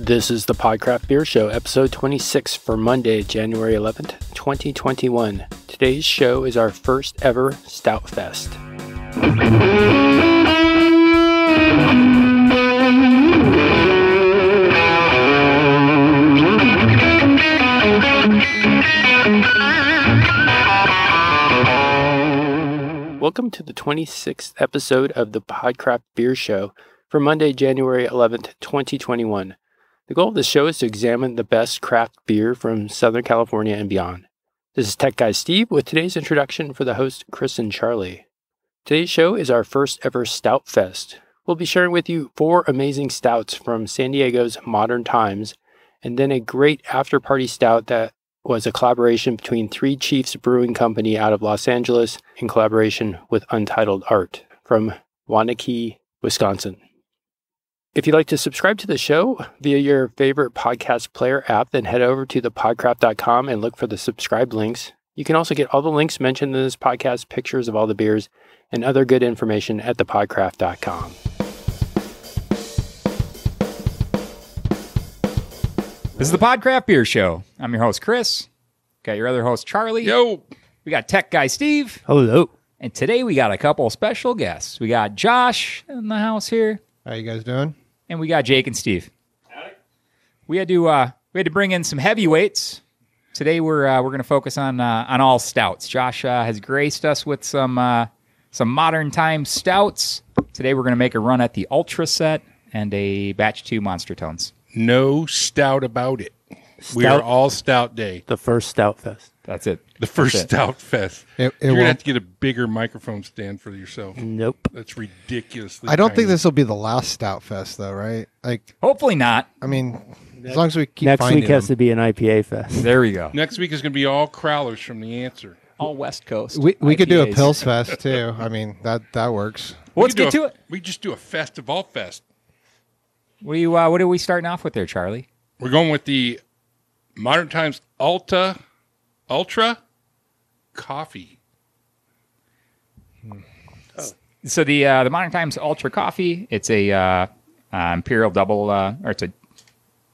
This is the Podcraft Beer Show, episode 26 for Monday, January 11th, 2021. Today's show is our first ever Stout Fest. Welcome to the 26th episode of the Podcraft Beer Show for Monday, January 11th, 2021. The goal of the show is to examine the best craft beer from Southern California and beyond. This is Tech Guy Steve with today's introduction for the host, Chris and Charlie. Today's show is our first ever Stout Fest. We'll be sharing with you four amazing stouts from San Diego's Modern Times, and then a great after party stout that was a collaboration between Three Chiefs Brewing Company out of Los Angeles in collaboration with Untitled Art from Waunakee, Wisconsin. If you'd like to subscribe to the show via your favorite podcast player app, then head over to thepodcraft.com and look for the subscribe links. You can also get all the links mentioned in this podcast, pictures of all the beers, and other good information at thepodcraft.com. This is the Podcraft Beer Show. I'm your host, Chris. Got your other host, Charlie. Yo, We got tech guy, Steve. Hello. And today we got a couple special guests. We got Josh in the house here, How you guys doing? and we got Jake and Steve. We had to uh, we had to bring in some heavyweights. Today we're uh, we're going to focus on uh, on all stouts. Josh uh, has graced us with some uh, some modern time stouts. Today we're going to make a run at the Ultra set and a batch two Monster Tones. no stout about it. We are all stout day. The first Stout Fest. That's it. The first it. stout fest. It- it You're gonna have to get a bigger microphone stand for yourself. Nope. That's ridiculously. I don't tiny. think this will be the last Stout Fest, though, right? Like, Hopefully not. I mean, as long as we keep Next finding week has them. to be an IPA Fest. There we go. Next week is going to be all crowlers from the answer. All West Coast. we we could do a IPAs. Pills Fest too. I mean, that that works. We Let's get a- to it. We just do a festival fest. What are you? Uh, what are we starting off with there, Charlie? We're going with the Modern Times Alta Ultra Coffee. So the uh, the Modern Times Ultra Coffee. It's a uh, uh, imperial double, uh, or it's a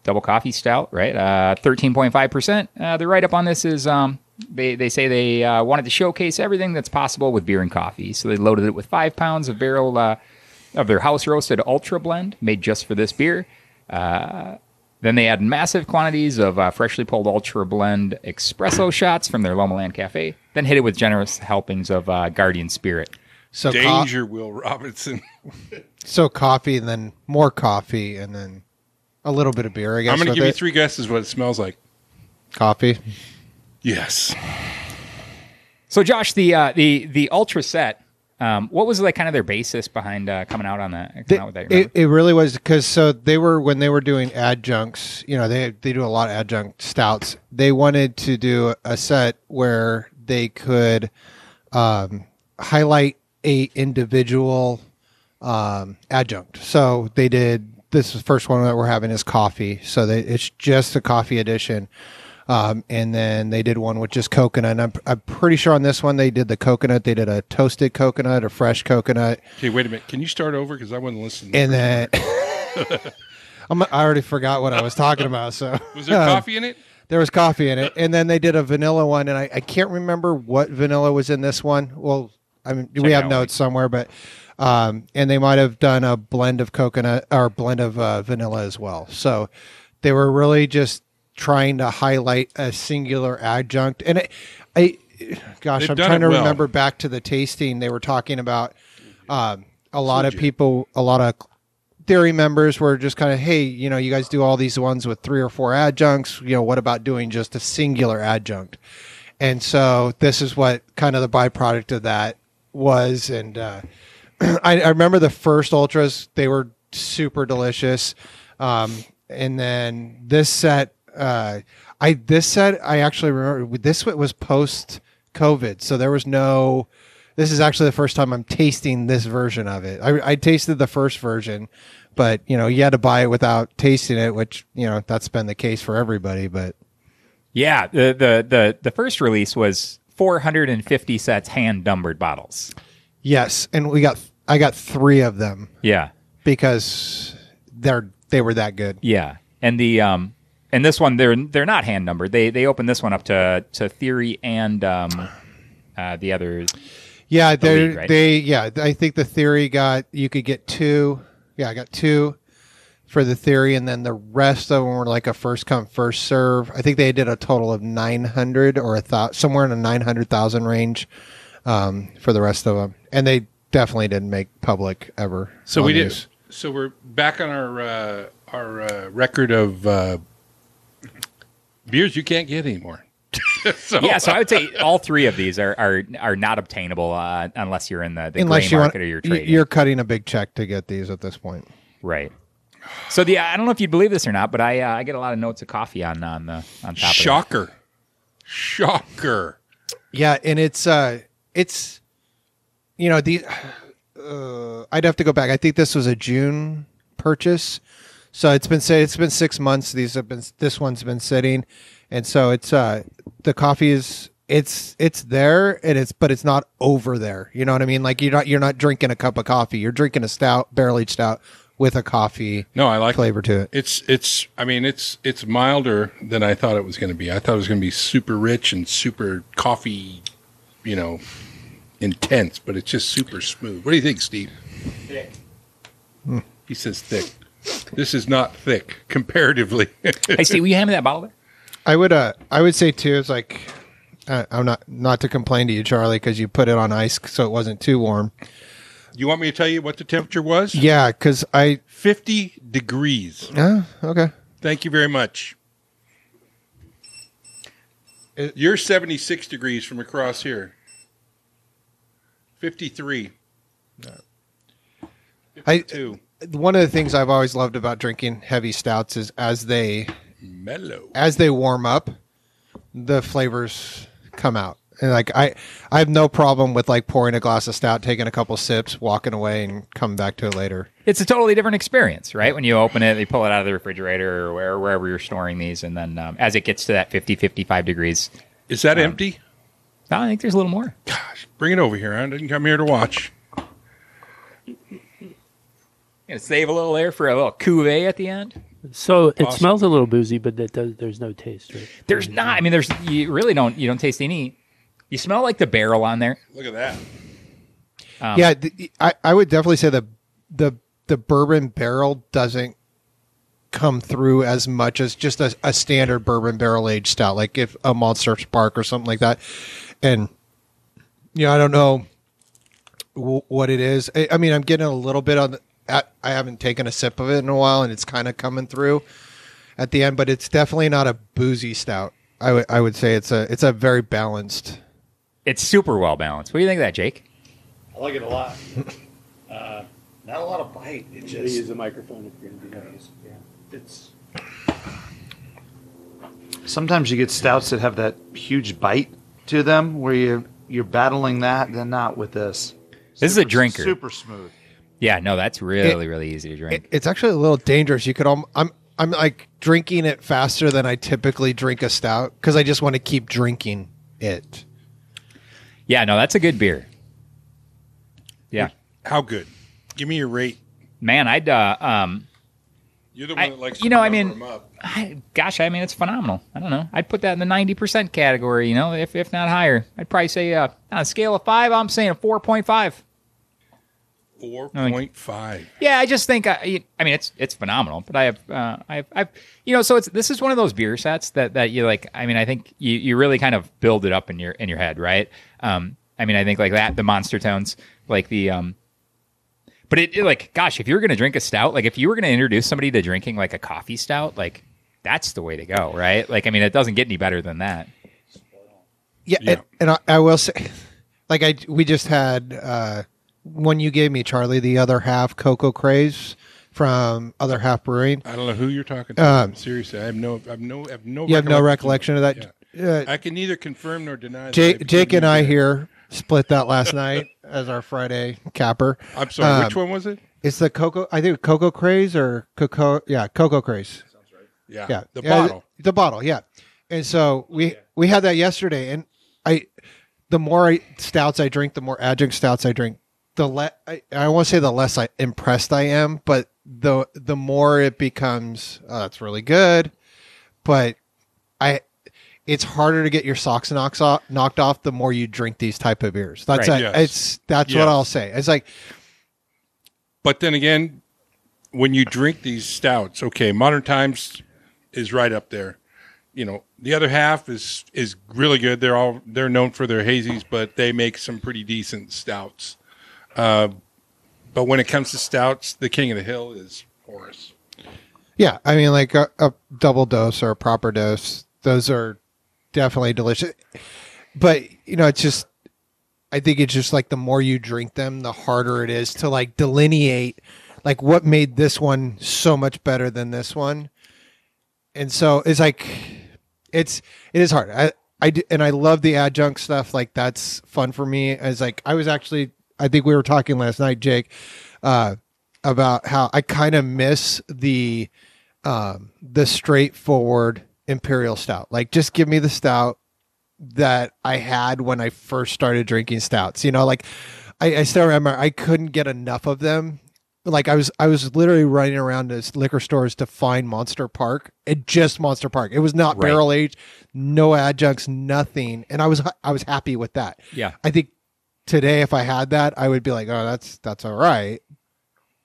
double coffee stout, right? Uh, Thirteen point five percent. Uh, The write up on this is um, they they say they uh, wanted to showcase everything that's possible with beer and coffee. So they loaded it with five pounds of barrel uh, of their house roasted Ultra blend made just for this beer. Uh, then they add massive quantities of uh, freshly pulled Ultra blend espresso shots from their Lomaland Cafe. Then hit it with generous helpings of uh, Guardian Spirit. So co- Danger, Will Robinson. so coffee, and then more coffee, and then a little bit of beer. I guess I'm going to with give you three guesses what it smells like. coffee. Yes. So, Josh, the uh, the the Ultra set, um, what was like kind of their basis behind uh, coming out on that? They- out with that, it, it really was because so they were when they were doing adjuncts. You know, they they do a lot of adjunct stouts. They wanted to do a set where they could um, highlight a individual um, adjunct. So they did this is the first one that we're having is coffee. So they, it's just a coffee edition. Um, and then they did one with just coconut. And I'm, I'm pretty sure on this one they did the coconut. They did a toasted coconut, a fresh coconut, Okay, wait a minute. Can you start over? Because I wasn't listening. and then I'm, I already forgot what I was talking about. So was there coffee in it? There was coffee in it, and then they did a vanilla one, and I, I can't remember what vanilla was in this one. Well, I mean, we have notes somewhere, but um, and they might have done a blend of coconut or blend of uh, vanilla as well. So they were really just trying to highlight a singular adjunct, and it, I, gosh, They've I'm trying to well. remember back to the tasting. They were talking about um, a lot of people, a lot of theory members were just kind of, hey, you know, you guys do all these ones with three or four adjuncts. You know, what about doing just a singular adjunct? And so this is what kind of the byproduct of that was. And uh, I, I remember the first ultras; they were super delicious. Um, and then this set, uh, I this set I actually remember this was post COVID, so there was no. This is actually the first time I'm tasting this version of it. I, I tasted the first version, but you know you had to buy it without tasting it, which you know that's been the case for everybody. But Yeah, the the the the first release was 450 sets hand numbered bottles. yes, and we got I got three of them Yeah, because they're they were that good. yeah, And the um and this one they're they're not hand numbered. They they open this one up to to theory and um uh, the others. Yeah, they right? they yeah. I think the theory got you could get two. Yeah, I got two for the theory, and then the rest of them were like a first come first serve. I think they did a total of nine hundred or a thought somewhere in the nine hundred thousand range um, for the rest of them, and they definitely didn't make public ever. So we did. So we're back on our uh, our uh, record of uh, beers you can't get anymore. so, yeah, so I would say all three of these are are, are not obtainable uh, unless you're in the, the Unless gray you want, market or you're trading. you're cutting a big check to get these at this point. right. So the I don't know if you'd believe this or not, but I uh, I get a lot of notes of coffee on on the on top of shocker, shocker. Yeah, and it's uh it's you know, the uh, I'd have to go back. I think this was a June purchase. So it's been say it's been 6 months these have been this one's been sitting. And so it's uh the coffee is it's it's there and it's but it's not over there. You know what I mean? Like you're not you're not drinking a cup of coffee. You're drinking a stout, barrel aged stout with a coffee No, I like flavor to it. It's it's. I mean, it's it's milder than I thought it was going to be. I thought it was going to be super rich and super coffee, you know, intense. But it's just super smooth. What do you think, Steve? Thick. He says thick. This is not thick comparatively. Hey, Steve, will you hand me that bottle there? I would uh I would say too it's like uh, I'm not not to complain to you Charlie cuz you put it on ice so it wasn't too warm. you want me to tell you what the temperature was? Yeah, cuz I Fifty degrees. uh, okay. Thank you very much. It- You're 76 degrees from across here. 53. I Two. One of the things I've always loved about drinking heavy stouts is as they Mellow. as they warm up, the flavors come out. And like I, I have no problem with like pouring a glass of stout, taking a couple sips, walking away, and coming back to it later. It's a totally different experience, right? When you open it, you pull it out of the refrigerator or where, wherever you're storing these, and then um, as it gets to that 50, 55 degrees, Is that empty? I think there's a little more. Gosh, bring it over here. I didn't come here to watch. Gonna save a little there for a little cuvee at the end. So it Awesome. smells a little boozy, but it does, there's no taste, right? There's not. I mean, there's you really don't you don't taste any. You smell like the barrel on there. Look at that. Um, yeah, the, I, I would definitely say the the the bourbon barrel doesn't come through as much as just a, a standard bourbon barrel aged stout, like if a Monsters' Park or something like that. And you know, I don't know w- what it is. I, I mean, I'm getting a little bit on. The, I, I haven't taken a sip of it in a while, and it's kind of coming through at the end. But it's definitely not a boozy stout. I would I would say it's a it's a very balanced. It's super well balanced. What do you think of that, Jake? I like it a lot. uh, not a lot of bite. It just the microphone if you're going to do that. Yeah. it's. Sometimes you get stouts that have that huge bite to them, where you you're battling that, then not with this. This is a Super- drinker. Super smooth. Yeah, no, that's really really easy to drink. It, it's actually a little dangerous. You could. Al- I'm I'm like drinking it faster than I typically drink a stout because I just want to keep drinking it. yeah, no, that's a good beer. Yeah, How good? Give me your rate. man, I'd uh, um, You're the I- one that likes you know, I mean- I, gosh, I mean, it's phenomenal. I don't know. I'd put that in the ninety percent category. You know, if if not higher, I'd probably say uh, on a scale of five, I'm saying a four point five. 4.5. Yeah, I just think I, I mean it's it's phenomenal, but I have uh, I've I've you know so it's this is one of those beer sets that that you like. I mean, I think you you really kind of build it up in your in your head, right? Um, I mean, I think like that the monster tones, like the um, but it, it like gosh, if you're gonna drink a stout, like if you were gonna introduce somebody to drinking like a coffee stout, like that's the way to go, right? Like I mean, it doesn't get any better than that. Yeah, Yeah. and, and I, I will say, like I we just had uh, one you gave me, Charlie, the other half Cocoa Craze from Other Half Brewing. I don't know who you're talking to. Um, Seriously, I have no, I have no, I have no. You have no recollection of that. Yeah. Uh, I can neither confirm nor deny. that Jake, I've Jake and I that. here split that last night as our Friday capper. I'm sorry. which Um, one was it? It's the Cocoa. I think Cocoa Craze or Cocoa. Yeah, Cocoa Craze. Sounds right. Yeah, yeah the Yeah, bottle. the bottle yeah and so we we had that yesterday and i the more I, stouts i drink the more adjunct stouts i drink the le- i, I won't say the less I, impressed i am but the the more it becomes oh, that's really good, but I it's harder to get your socks knocked off, knocked off the more you drink these type of beers. That's Right. a- Yes. it's that's Yes. what I'll say. It's like But then again, when you drink these stouts, okay, Modern Times is right up there. You know, the other half is is really good. They're all they're known for their hazies, but they make some pretty decent stouts. Uh, but when it comes to stouts, the king of the hill is Horus. Yeah, I mean, like a, a double dose or a proper dose, those are definitely delicious. But you know, it's just, I think it's just like the more you drink them, the harder it is to like delineate, like what made this one so much better than this one. And so it's like, it's it is hard. I I and I love the adjunct stuff. Like that's fun for me. As like I was actually, I think we were talking last night, Jake, uh, about how I kind of miss the um, the straightforward imperial stout. Like, just give me the stout that I had when I first started drinking stouts. You know, like I, I still remember I couldn't get enough of them. Like I was, I was literally running around to liquor stores to find Monster Park and just Monster Park. It was not Right. barrel aged, no adjuncts, nothing, and I was, I was happy with that. Yeah. I think today, if I had that, I would be like, oh, that's that's all right.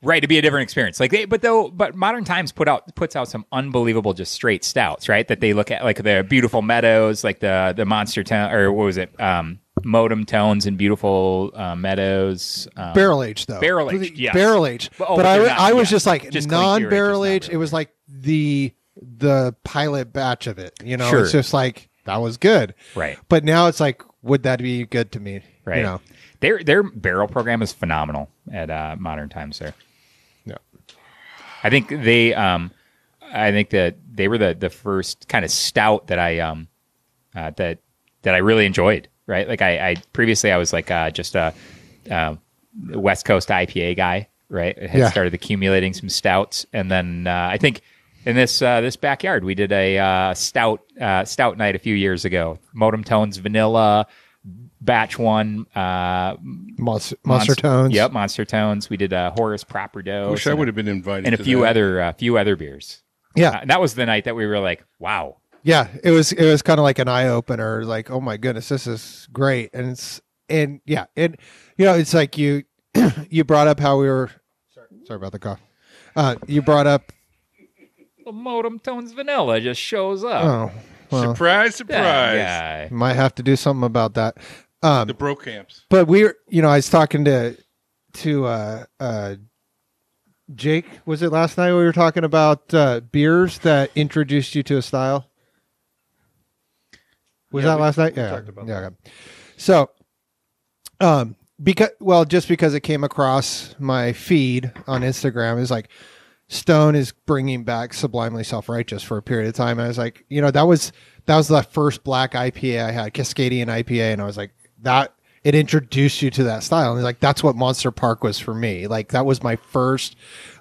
Right, to be a different experience. Like they, but though, but Modern Times put out puts out some unbelievable just straight stouts, right? That they look at like the beautiful meadows, like the the monster town, or what was it, um, modem tones and beautiful uh, meadows. Um, barrel age though. barrel age, yes. Barrel aged. But- oh, but I, not- I was yeah. just like Just non barrel age. It was like the the pilot batch of it. You know, Sure. it's just like that was good. Right. But now it's like, would that be good to me? Right. You know. Their their barrel program is phenomenal at uh, Modern Times. There, Yeah. I think they, um, I think that they were the the first kind of stout that I um, uh, that that I really enjoyed. Right, like I, I previously I was like uh, just a uh, West Coast IPA guy. Right, I had Yeah. started accumulating some stouts, and then uh, I think in this uh, this backyard we did a uh, stout uh, stout night a few years ago. Modem Tones Vanilla batch one. Uh, Monster, Monster Tones. Yep, Monster Tones. We did uh, Horus Proper Dose. Wish I would have been invited. and a few that. other uh, few other beers. Yeah. Uh, that was the night that we were like, wow. yeah it was it was kind of like an eye opener like oh my goodness this is great and it's and yeah it you know it's like you you brought up how we were sorry, sorry about the cough uh you brought up The Modem Tones Vanilla just shows up. oh well surprise, That surprise. guy. might have to do something about that um The bro camps. but we're, you know i was talking to to uh uh jake was it last night we were talking about uh beers that introduced you to a style was Yeah, that we- last night we yeah talked about yeah okay. so um because well just because it came across my feed on instagram is like stone is bringing back sublimely self-righteous for a period of time and i was like you know that was that was the first black ipa i had cascadian ipa and i was like that it introduced you to that style and like that's what monster park was for me like that was my first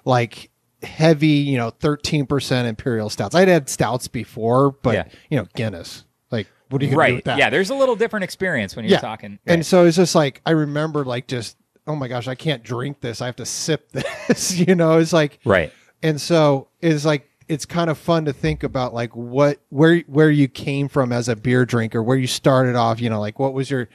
like heavy you know 13% imperial stouts i'd had stouts before but Yeah. you know guinness like what are you Right. with that Yeah, there's a little different experience when you're yeah. talking. And so it's just like I remember like just oh my gosh, I can't drink this. I have to sip this. you know, it's like right. and so it's like it's kind of fun to think about like what where where you came from as a beer drinker, where you started off, you know, like what was your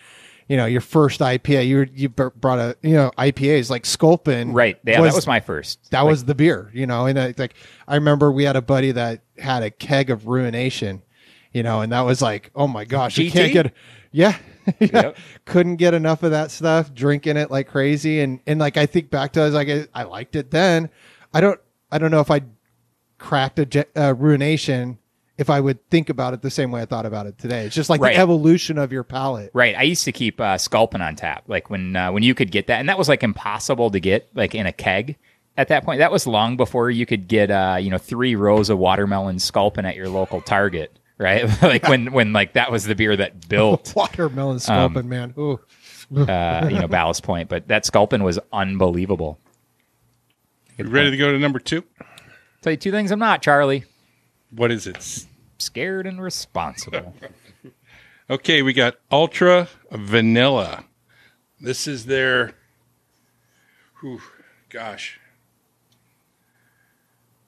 you know, your first IPA. You were, you brought a you know IPAs like Sculpin, Right. Yeah, that was my first. that was the beer, you know. And I, like I remember we had a buddy that had a keg of Ruination, you know, and that was like, oh my gosh, you can't get, yeah, yeah. Yep. couldn't get enough of that stuff, drinking it like crazy, and and like I think back to I was like I, I liked it then. I don't I don't know if I cracked a Je- uh, Ruination if I would think about it the same way I thought about it today. It's just like Right. the evolution of your palate. Right. I used to keep uh, Sculpin on tap, like when uh, when you could get that, and that was like impossible to get, like in a keg. At that point, that was long before you could get, uh, you know, three rows of watermelon Sculpin at your local Target, right? like when when like that was the beer that built, Watermelon Sculpin, man. Ooh. uh, you know, Ballast Point. But that Sculpin was unbelievable. You ready to go to number two? Tell you two things I'm not, Charlie. What is it? Scared and responsible. Okay, we got Ultra Vanilla. This is their, whew, gosh,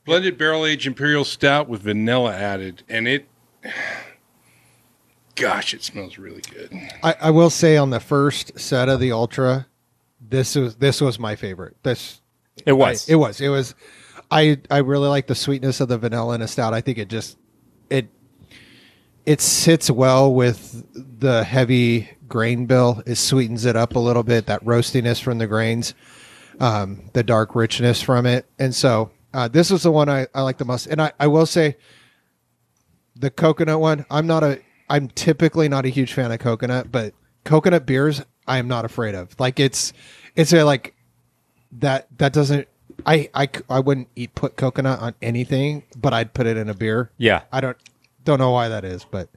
blended barrel aged imperial stout with vanilla added, and it. Gosh, it smells really good. I, I will say on the first set of the Ultra, this was this was my favorite. This It was. I- it was. It was. I I really like the sweetness of the vanilla in a stout. I think it just it it sits well with the heavy grain bill. It sweetens it up a little bit. That roastiness from the grains, um, the dark richness from it, and so uh, this was the one I, I like the most. And I, I will say, the coconut one. I'm not a. I'm typically not a huge fan of coconut, but coconut beers I am not afraid of. Like it's it's a like that that doesn't I, I c- I wouldn't eat put coconut on anything, but I'd put it in a beer. yeah. I don't don't know why that is, but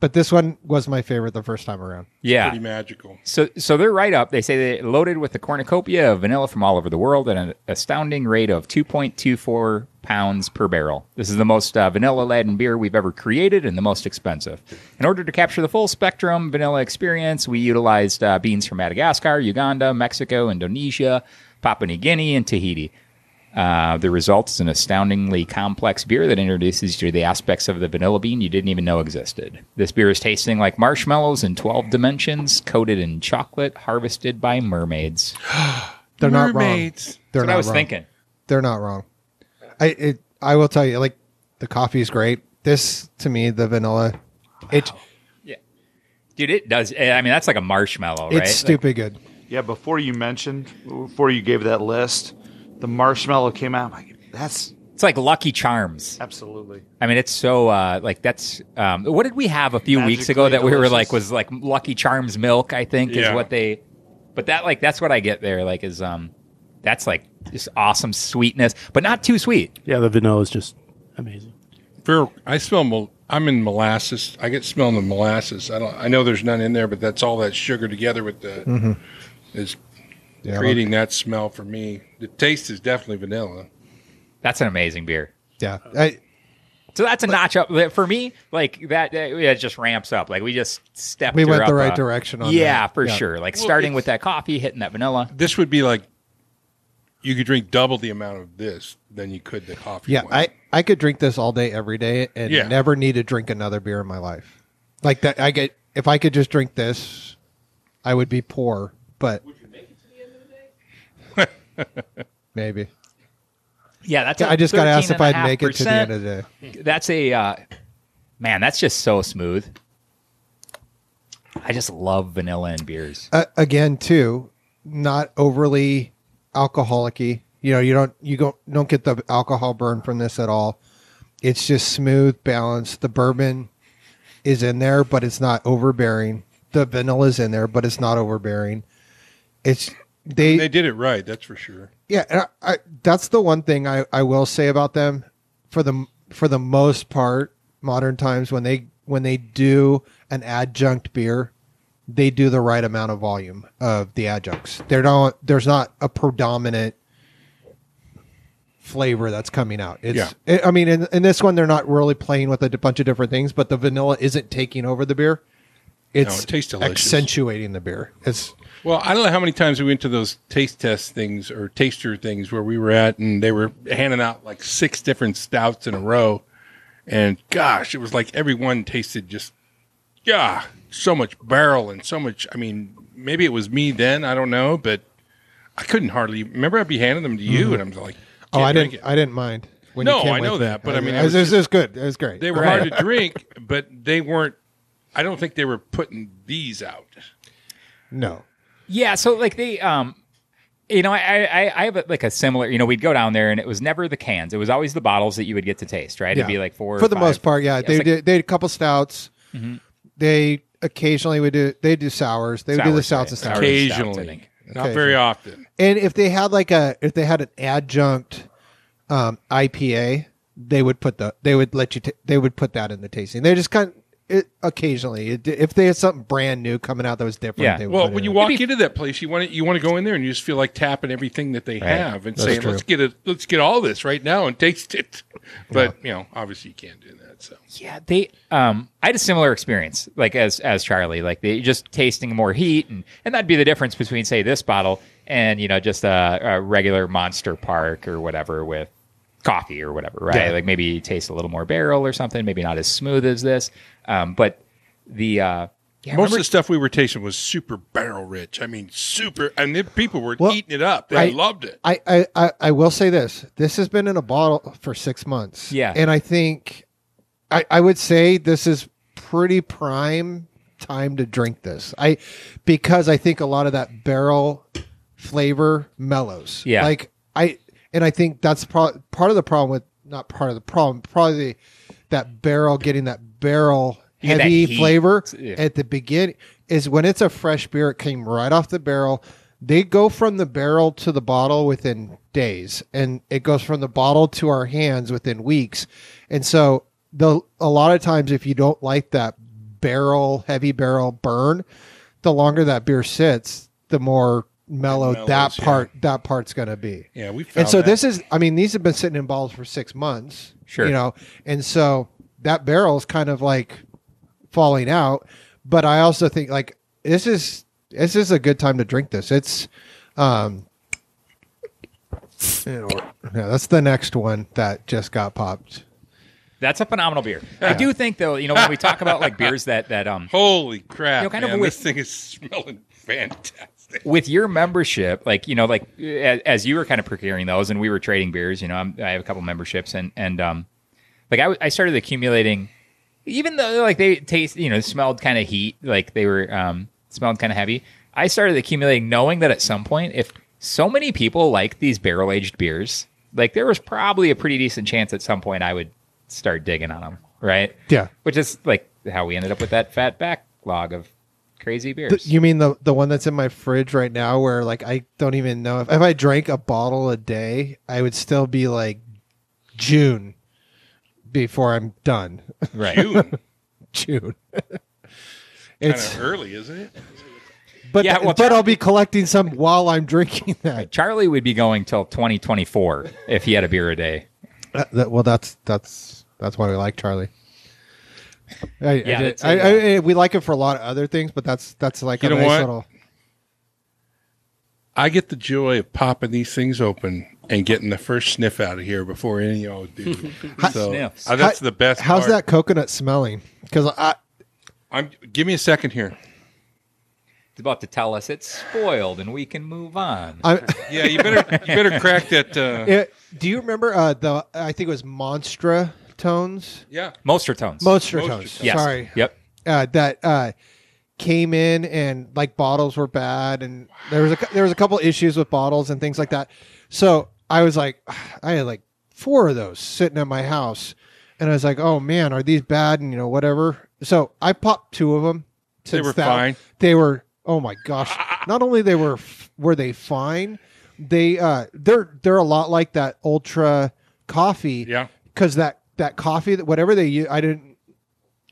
but this one was my favorite the first time around. Yeah. Pretty magical. So, so they're right up. They say they're loaded with the cornucopia of vanilla from all over the world at an astounding rate of 2.24 pounds per barrel. This is the most uh, vanilla-laden beer we've ever created and the most expensive. In order to capture the full spectrum vanilla experience, we utilized uh, beans from Madagascar, Uganda, Mexico, Indonesia, Papua New Guinea, and Tahiti. Uh, the result is an astoundingly complex beer that introduces you to the aspects of the vanilla bean you didn't even know existed. This beer is tasting like marshmallows in 12 dimensions, coated in chocolate, harvested by mermaids. They're not wrong. They're That's what not I was wrong. thinking. They're not wrong. I it I will tell you like the coffee is great. This to me the vanilla it Yeah. Dude, it does. I mean, that's like a marshmallow, right? it's stupid good. Yeah, before you mentioned, before you gave that list, the marshmallow came out. I'm like, that's It's like Lucky Charms. absolutely. I mean, it's so uh, like that's um, what did we have a few weeks ago that Magically we were delicious. like was like Lucky Charms milk. I think is Yeah. what they. But that like that's what I get there. Like is um, that's like just awesome sweetness, but not too sweet. Yeah, the vanilla is just amazing. For I smell. Mol- I'm in molasses. I get smelling the molasses. I don't. I know there's none in there, but that's all that sugar together with the is Yeah, creating that smell for me. The taste is definitely vanilla. That's an amazing beer. yeah. I, So that's a notch up for me. Like that, it just ramps up. Like we just stepped. We her went the right a- direction on yeah, that. for Yeah. sure. Like Well, starting with that coffee, hitting that vanilla. This would be like you could drink double the amount of this than you could the coffee. Yeah, one. I, I could drink this all day, every day, and Yeah. never need to drink another beer in my life. Like that, I get if I could just drink this, I would be poor. But maybe Yeah, that's. Yeah, I just got asked if I'd make it to the end of the day. That's a uh, man. That's just so smooth. I just love vanilla in beers. Uh, again, too, not overly alcoholic-y. You know, you don't you don't don't get the alcohol burn from this at all. It's just smooth, balanced. The bourbon is in there, but it's not overbearing. The vanilla's in there, but it's not overbearing. It's they they did it right. That's for sure. Yeah, and I, I, that's the one thing I, I will say about them. For the for the most part, modern times when they when they do an adjunct beer, they do the right amount of volume of the adjuncts. There don't there's not a predominant flavor that's coming out. It's Yeah. it- I mean in, in this one they're not really playing with a bunch of different things, but the vanilla isn't taking over the beer. It's it tastes delicious. accentuating the beer. It's Well, I don't know how many times we went to those taste test things or taster things where we were at, and they were handing out like six different stouts in a row, and gosh, it was like every one tasted just yeah, so much barrel and so much. I mean, maybe it was me then. I don't know, but I couldn't hardly remember. I'd be handing them to you, mm-hmm. and I'm like, oh I didn't. I didn't mind. When No, I know with that, but I mean, it it was, was it was good. It was great. They were Right. hard to drink, but they weren't. I don't think they were putting these out. no. Yeah, so like they, um, you know, I, I, I have a, like a similar. You know, we'd go down there and it was never the cans; it was always the bottles that you would get to taste. Right? It'd be like four or for the five. most part. Yeah, it's they like- did. They had a couple stouts. They occasionally would do. They do sours. They would do the Sours, stouts and right. stouts. Sours. stouts, I Occasionally, think. not very often. And if they had like a, if they had an adjunct um, IPA, they would put the, they would let you, t- they would put that in the tasting. They just kind of, it, occasionally, it, if they had something brand new coming out that was different, Yeah. they would Well, when you in. walk into that place, you want to you want to go in there and you just feel like tapping everything that they have and That's saying, true. "Let's get it, let's get all this right now and taste it." But you know, obviously, you can't do that. So Yeah, they. Um, I had a similar experience, like as as Charlie, like they just tasting more heat, and and that'd be the difference between say this bottle and you know just a, a regular Monster Park or whatever with coffee or whatever, right? Yeah. Like maybe you taste a little more barrel or something, maybe not as smooth as this. Um, but the uh, yeah, Most remember- of the stuff we were tasting was super barrel rich. I mean, super, and then people were Well, eating it up. They I- loved it. I, I, I, I will say this. This has been in a bottle for six months. Yeah. And I think I, I would say this is pretty prime time to drink this. I because I think a lot of that barrel flavor mellows. Yeah. Like I and I think that's pro- part of the problem with not part of the problem, probably the, that barrel getting that barrel get that heavy flavor Yeah. at the beginning is when it's a fresh beer, it came right off the barrel. They go from the barrel to the bottle within days, and it goes from the bottle to our hands within weeks. And so, the a lot of times, if you don't like that barrel, heavy barrel burn, the longer that beer sits, the more mellow mellows, that yeah. part that part's going to be. yeah, we found And so that. this is, I mean, these have been sitting in bottles for six months. Sure. You know, and so that barrel's kind of like falling out. But I also think like this is this is a good time to drink this. It's um yeah, that's the next one that just got popped. That's a phenomenal beer. I do think though, you know, when we talk about like beers that that um Holy crap! You know, kind of man, with- this thing is smelling fantastic. With your membership, like you know, like as, as you were kind of procuring those, and we were trading beers. You know, I'm, I have a couple memberships, and and um, like I, w- I started accumulating, even though like they taste, you know, smelled kind of heat, like they were um smelled kind of heavy. I started accumulating, knowing that at some point, if so many people like these barrel aged beers, like there was probably a pretty decent chance at some point I would start digging on them, right? Yeah. Which is like how we ended up with that fat backlog of crazy beers. The- you mean the the one that's in my fridge right now where like I don't even know if, if I drank a bottle a day, I would still be like June before I'm done. right. June, June. kind it's of early, isn't it? but Yeah, well, but I'll be collecting some while I'm drinking that. Charlie would be going till 2024 if he had a beer a day. Uh, that- well, that's that's that's why we like Charlie. I, I Yeah, did- that's a- I- I- we like him for a lot of other things, but that's that's like You a know nice what? little. I get the joy of popping these things open and getting the first sniff out of here before any of y'all do. so Sniffs. uh, that's How- the best. How's part. that coconut smelling? Because I I'm. Give me a second here. It's about to tell us it's spoiled and we can move on. I Yeah, you better. you better crack that. Uh, Yeah, do you remember uh, the? I think it was Monstra tones. yeah. Moster tones. Monstra Monstra tones. tones. Yes. Sorry. Yep. Uh, that uh, came in and like bottles were bad, and there was a there was a couple issues with bottles and things like that. So I was like, I had like four of those sitting at my house, and I was like, oh man, are these bad? And you know whatever. So I popped two of them. They were that- fine. They were. Oh my gosh! Not only they were were they fine, they uh they're they're a lot like that ultra coffee. Yeah. Because that that coffee that whatever they use, I didn't.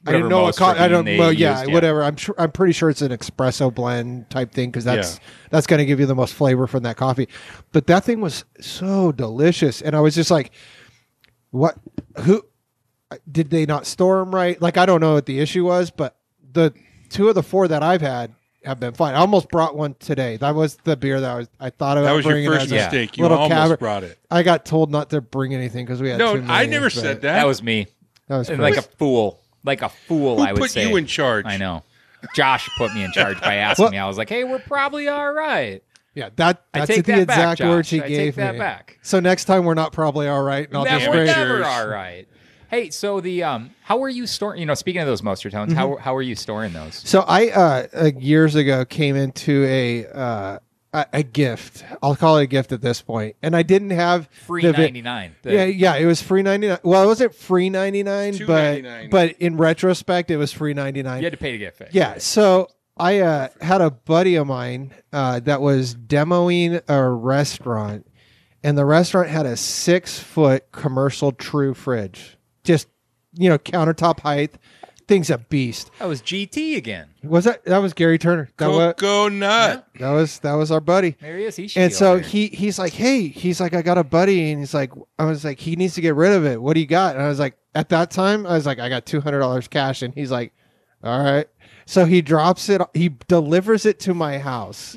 I Whatever didn't know what most co- I don't. Well, yeah, used, yeah. whatever. I'm sure. I'm pretty sure it's an espresso blend type thing because that's that's going to give you the most flavor from that coffee. But that thing was so delicious, and I was just like, "What? Who? Did they not store them right? Like I don't know what the issue was, but the two of the four that I've had have been fine. I almost brought one today. That was the beer that I was I thought about. That was your bringing first as a mistake. You little almost caber- brought it. I got told not to bring anything because we had No, too many, I never said that. That was me. That was And like a fool. Like a fool, Who I would put say. you in charge? I know. Josh put me in charge by asking Well- me. I was like, hey, we're probably all right. yeah, that I that's take the that exact Josh. words he I take gave that me. back. So next time we're not probably all right, and I'll Never, just bring- bring. never all right. Hey, so the um, how are you storing? You know, speaking of those Moster tones, Mm-hmm. how how are you storing those? So I uh, uh years ago came into a uh a, a gift. I'll call it a gift at this point, and I didn't have Free the vi- ninety nine. Yeah, yeah, it was free ninety nine. Well, it wasn't free ninety nine, but but in retrospect, it was free ninety nine. You had to pay to get fixed. Yeah. So I uh, had a buddy of mine uh, that was demoing a restaurant, and the restaurant had a six foot commercial true fridge, just you know countertop height. Thing's a beast. That was GT again. Was that that was Gary Turner? That was Coco nut. that was that was our buddy. There he is. He's And shitty so over there. he he's like, hey, he's like, I got a buddy, and he's like, I was like, he needs to get rid of it. What do you got? And I was like, at that time, I was like, I got two hundred dollars cash, and he's like, all right. So he drops it. He delivers it to my house.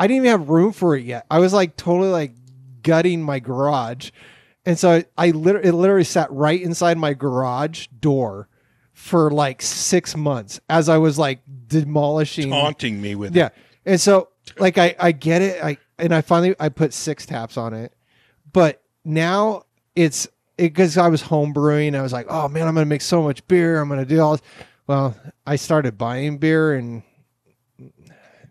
I didn't even have room for it yet. I was like totally like gutting my garage, And so I, I literally, it literally sat right inside my garage door for like six months as I was like demolishing. Taunting me with Yeah. And so like I, I get it. I and I finally I put six taps on it. But now it's because I was home brewing. I was like, oh man, I'm gonna make so much beer. I'm gonna do all this. Well, I started buying beer and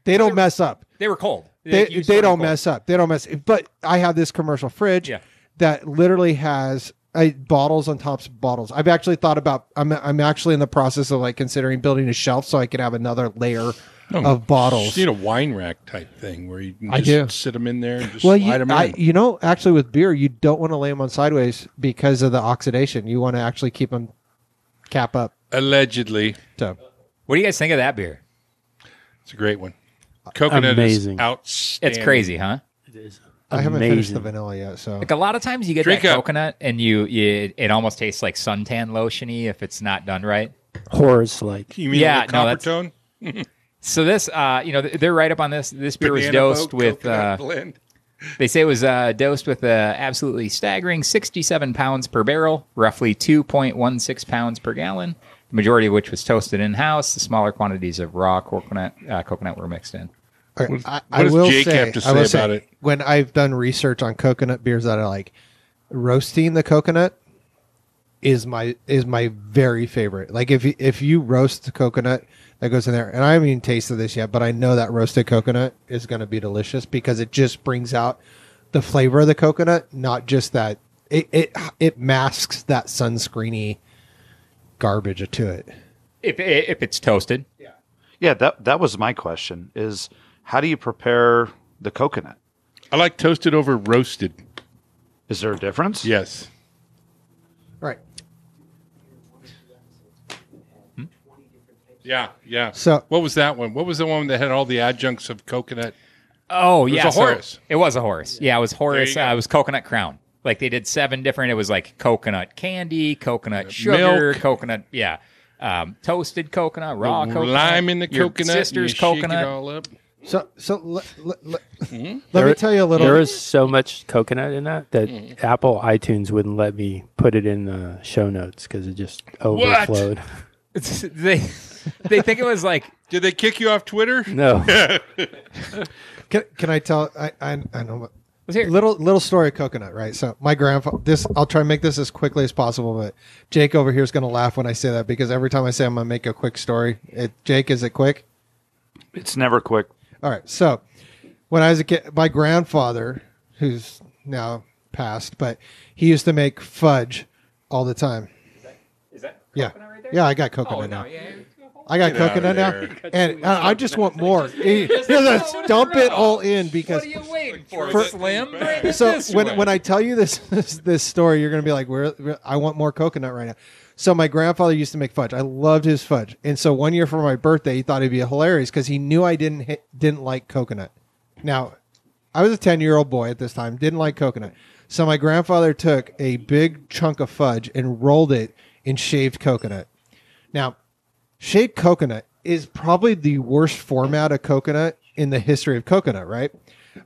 they don't mess up. They were cold. They, you they don't cold. mess up. They don't mess. But I have this commercial fridge Yeah. That literally has I, bottles on top of bottles. I've actually thought about. I'm I'm actually in the process of like considering building a shelf so I can have another layer oh, of bottles. You need a wine rack type thing where you can I just do. sit them in there and just well, slide you, them I, you know, actually with beer, you don't want to lay them on sideways because of the oxidation. You want to actually keep them cap up. Allegedly, So What do you guys think of that beer? it's a great one. Coconut Amazing. is outstanding. It's crazy, huh? It is. I haven't finished the vanilla yet. So Like a lot of times you get Drink that up. coconut and you, you it almost tastes like suntan lotiony if it's not done right. Horrors like. You mean Yeah, the no, copper that's- tone? So this, uh, you know, they're right up on this. This beer was dosed boat, with. Uh, blend. they say it was uh, dosed with uh, absolutely staggering 67 pounds per barrel, roughly 2.16 pounds per gallon. The majority of which was toasted in house. The smaller quantities of raw coconut uh, coconut were mixed in. Okay, What- I, what I does will Jake say, have to I will say about say, it? When I've done research on coconut beers that I like, roasting the coconut is my is my very favorite. Like if you, if you roast the coconut that goes in there, and I haven't even tasted this yet, but I know that roasted coconut is going to be delicious because it just brings out the flavor of the coconut, not just that it it it masks that sunscreeny garbage to it. If, if it's toasted. yeah, Yeah, that that was my question. Is how do you prepare the coconut? I like toasted over roasted. Is there a difference? Yes. Right. Yeah, yeah. So- what was that one? What was the one that had all the adjuncts of coconut? Oh, was yeah. a so it was a horse. Yeah, it was Horus. go. Uh, it was coconut crown. Like they did seven different. It was like coconut candy, coconut sugar, milk. coconut. Yeah. Um, toasted coconut, raw The coconut, lime in the your coconut. sister's and you shake coconut. it all up. So so let, let, let, let me tell you a little. There was so much coconut in that that Mm. Apple iTunes wouldn't let me put it in the show notes because it just overflowed. they they think it was like Did they kick you off Twitter? No, Can, can I tell? I I, I know. What, Let's hear little little story of coconut, right? So my grandfather. This I'll try and make this as quickly as possible, but Jake over here is going to laugh when I say that because every time I say I'm going to make a quick story, it Jake is it quick? It's never quick. All right. So when I was a kid, my grandfather, who's now passed, but he used to make fudge all the time. is that Yeah. Yeah, I got coconut Oh, now. no, yeah. I got Get coconut now, and uh, I just want more. He- Let's dump it all in because What are you waiting for, For- Slim? So when way. when I tell you this this, this story, you're gonna be like, "Where? where- I want more coconut right now." So my grandfather used to make fudge. I loved his fudge, and so one year for my birthday, he thought it'd be hilarious because he knew I didn't hit, didn't like coconut. Now, I was a ten year old boy at this time, didn't like coconut. So my grandfather took a big chunk of fudge and rolled it in shaved coconut. Now, shaved coconut is probably the worst format of coconut in the history of coconut, right?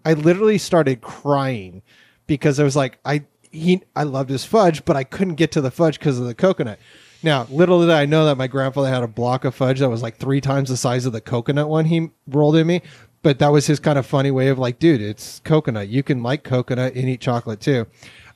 I literally started crying because I was like, I he I loved his fudge, but I couldn't get to the fudge because of the coconut. Now, little did I know that my grandfather had a block of fudge that was like three times the size of the coconut one he rolled in me. But that was his kind of funny way of like, dude, it's coconut. You can like coconut and eat chocolate too.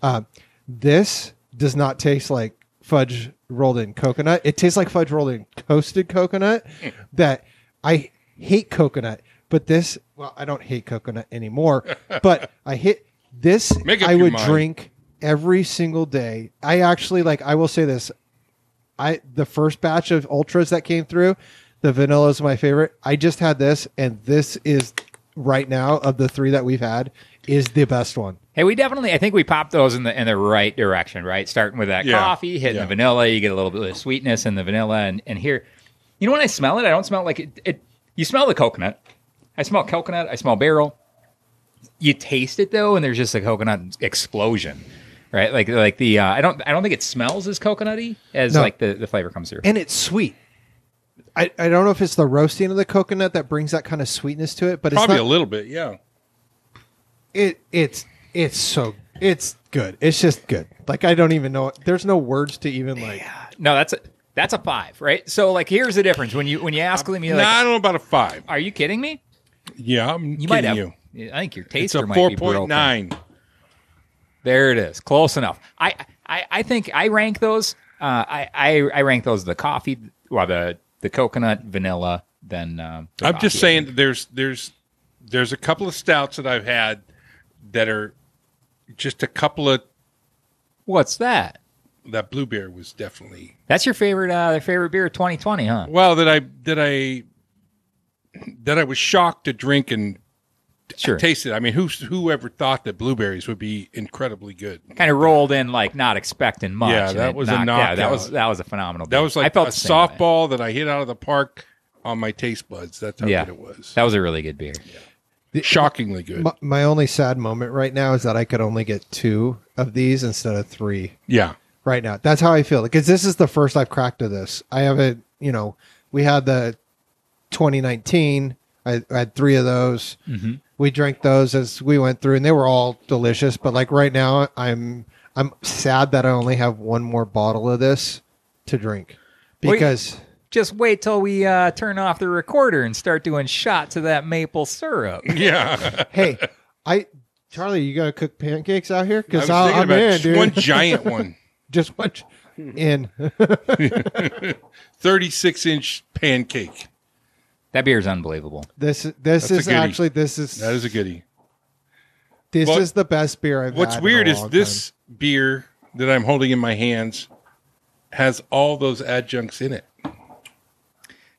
Uh, this does not taste like fudge rolled in coconut. It tastes like fudge rolled in toasted coconut. that I hate coconut, but this well, I don't hate coconut anymore. but I hit this. I would mind. drink every single day. I actually like. I will say this. I the first batch of ultras that came through, the vanilla is my favorite. I just had this, and this is right now of the three that we've had is the best one. Hey, we definitely. I think we popped those in the in the right direction, right? Starting with that Yeah. coffee, hitting Yeah. the vanilla, you get a little bit of sweetness in the vanilla, and and here, you know, when I smell it, I don't smell like it. it you smell the coconut. I smell coconut. I smell barrel. You taste it though, and there's just a coconut explosion, right? Like like the uh, I don't I don't think it smells as coconutty as No. like the the flavor comes through. and it's sweet. I, I don't know if it's the roasting of the coconut that brings that kind of sweetness to it, but Probably it's a little bit, yeah. it it's it's so It's good. It's just good. Like I don't even know. There's no words to even like. No, that's a that's a five, right? So like, here's the difference when you when you ask me Nah, like, I don't know about a five. "Are you kidding me?" Yeah, I'm You kidding might have. you. I think your It's taster a might four be broken. There it is, close enough. I I, I think I rank those. Uh, I, I I rank those the coffee, well the the coconut, vanilla. Then um, the I'm coffee, just saying there's there's there's a couple of stouts that I've had that are just a couple of What's that? that blue beer was definitely That's your favorite uh favorite beer of 2020, huh? well that I that I that I was shocked to drink and Sure. taste it. I mean, who whoever thought that blueberries would be incredibly good? Kind of rolled in like not expecting much. Yeah, that it was a knocked out. That was that was a phenomenal. That beer. was like I felt a the way. softball that I hit out of the park on my taste buds. That's how Yeah. good it was. That was a really good beer. Shockingly good. My, my only sad moment right now is that I could only get two of these instead of three yeah. right now. That's how I feel because this is the first I've cracked of this. I haven't, you know, we had the 2019. I, I had three of those. Mm-hmm. We drank those as we went through, and they were all delicious. But like right now, I'm I'm sad that I only have one more bottle of this to drink Wait. because Just wait till we uh, turn off the recorder and start doing shots of that maple syrup. Yeah. hey, I Charlie, you gotta cook pancakes out here because I'm about in, just dude. one giant one. Just one in. 36 inch pancake. That beer is unbelievable. This this That's a is goodie. actually this is That is a goodie. this is the best beer I've What's had in weird a is long this beer that I'm holding in my hands has all those adjuncts in it.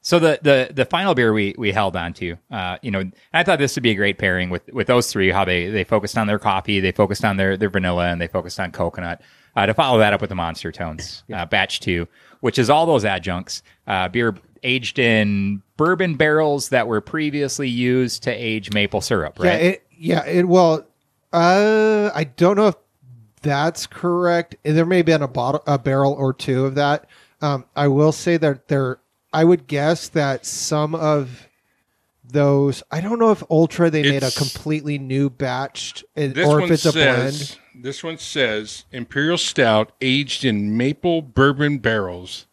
So the the the final beer we we held on to, uh, you know, I thought this would be a great pairing with with those three. How they they focused on their coffee, they focused on their their vanilla, and they focused on coconut. Uh, to follow that up with the Monster Tones uh, Batch Two, which is all those adjuncts, uh, beer aged in bourbon barrels that were previously used to age maple syrup. Right? Yeah, it yeah it well uh I don't know if that's correct. There may have been a bottle a barrel or two of that. Um I will say that there I would guess that some of those I don't know if Ultra they made a completely new batch or if it's a blend. this one says Imperial Stout aged in maple bourbon barrels,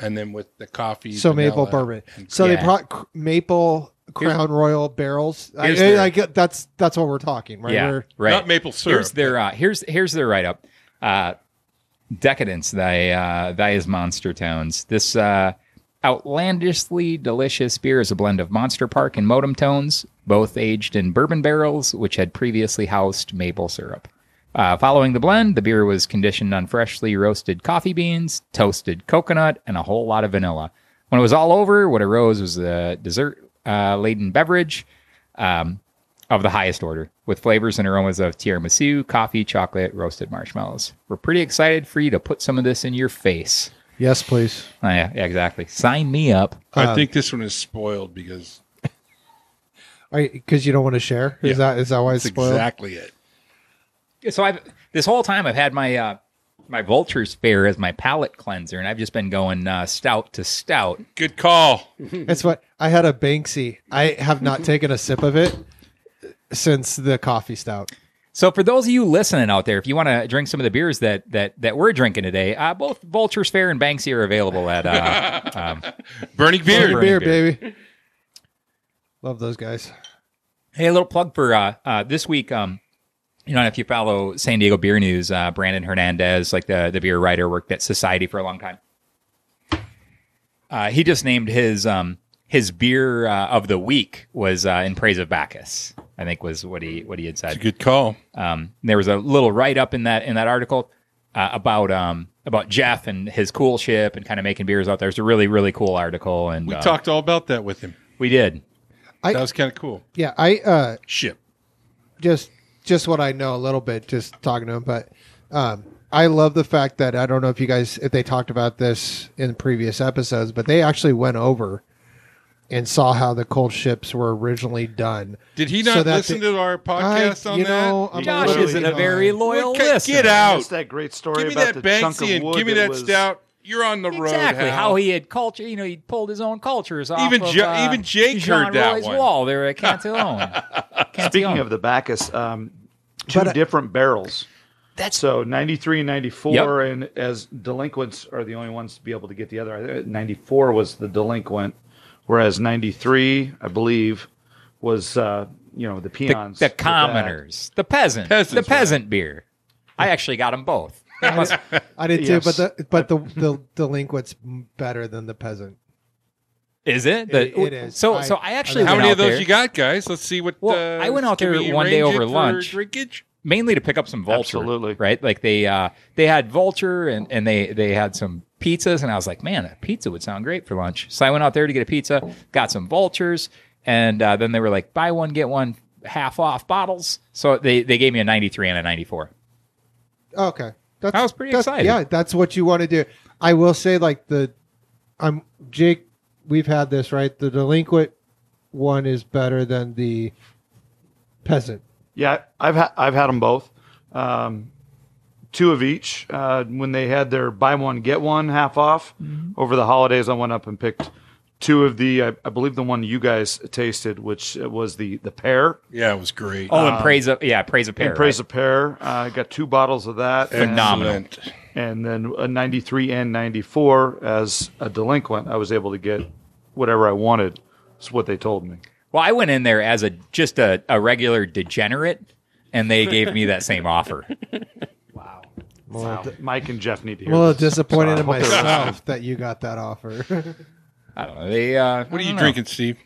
and then with the coffee. So maple bourbon. and- So they brought cr- maple Crown Royal barrels. I, I- their- I get that's that's what we're talking, right? yeah, We're- right. not maple syrup. Here's their uh, here's here's their write up. Uh, Decadence, thy uh, thy is Monster Tones. This uh, outlandishly delicious beer is a blend of Monster Park and Modem Tones, both aged in bourbon barrels, which had previously housed maple syrup. Uh, following the blend, the beer was conditioned on freshly roasted coffee beans, toasted coconut, and a whole lot of vanilla. When it was all over, what arose was a dessert uh, laden beverage um, of the highest order, with flavors and aromas of tiramisu, coffee, chocolate, roasted marshmallows. We're pretty excited for you to put some of this in your face. Yes, please. Oh, yeah, yeah, exactly. Sign me up. I think this one is spoiled because Because you don't want to share. Is Yeah. that is that why it's that's spoiled? exactly it. So I've this whole time I've had my uh, my Vulture's Fair as my palate cleanser, and I've just been going uh, stout to stout. Good call. That's what I had a Banksy. I have not taken a sip of it since the coffee stout. So for those of you listening out there, if you want to drink some of the beers that that that we're drinking today, uh, both Vulture's Fair and Banksy are available at uh, um, Burning Beard. Beer, Burning Beard, beer. baby. Love those guys. Hey, a little plug for uh, uh, this week. Um, you know, if you follow San Diego Beer News, uh, Brandon Hernandez, like the the beer writer, worked at Society for a long time. Uh, he just named his um, his beer uh, of the week was uh, in praise of Bacchus. I think was what he what he had said. Good call. Um, there was a little write up in that in that article uh, about um, about Jeff and his coolship and kind of making beers out there. It's a really really cool article, and We uh, talked all about that with him. We did. I- that was kind of cool. Yeah, I uh Ship. just just what I know a little bit, just talking to him. But um, I love the fact that I don't know if you guys if they talked about this in previous episodes, but they actually went over and saw how the coolships were originally done. Did he not that listen the- to our podcast I- on you that? I'm Josh literally isn't a very loyal Okay, listener. get out. That's that great story Give me about that the chunk of Banksy and wood give me that was, stout. You're on the road. Exactly. How he had culture, you know, he pulled his own cultures off Even of, Jo- uh, even Jake Jean heard that Roy's one. wall there at Cantillon. Speaking of the Bacchus, um, two But, uh, different barrels. That's So 93 and 94, and as delinquents are the only ones to be able to get the other. 94 was the delinquent, whereas 93, I believe, was uh, you know the the, peons, the with that. commoners, the peasant, Peasants, the peasant beer. I actually got them both. That must- I did Yes. too, but the but the the delinquent's better than the peasant. Is it? The- It- it is. So, I- so I actually How went many out of those there you got, guys? Let's see what. Well, uh, I went out there we one day over lunch. Drinkage? mainly to pick up some vulture. Absolutely. right? Like they uh, they had vulture and and they they had some pizzas, and I was like, man, a pizza would sound great for lunch. So I went out there to get a pizza, got some vultures, and uh, then they were like, buy one get one half off bottles. So they they gave me a ninety three and a ninety four. Okay, that's, I was pretty that's- excited. Yeah, that's what you want to do. I will say, like the, I'm Jake. We've had this right. The delinquent one is better than the peasant. Yeah, I've had I've had them both, um, two of each. Uh, when they had their buy one get one half off Mm-hmm. over the holidays, I went up and picked two of the. I, I believe the one you guys tasted, which was the the pear. Yeah, it was great. Oh, and praise of yeah, praise of pear. and praise right? a pear. Uh, I got two bottles of that. Phenomenal. Excellent. And then a 93 and 94 as a delinquent i was able to get whatever i wanted is what they told me Well, I went in there as a just a, a regular degenerate, and they gave me that same offer. wow Wow. mike and jeff need to hear I'm a little this. disappointed So in I hope they're myself that you got that offer. I don't know. They uh, What are you know. drinking, Steve?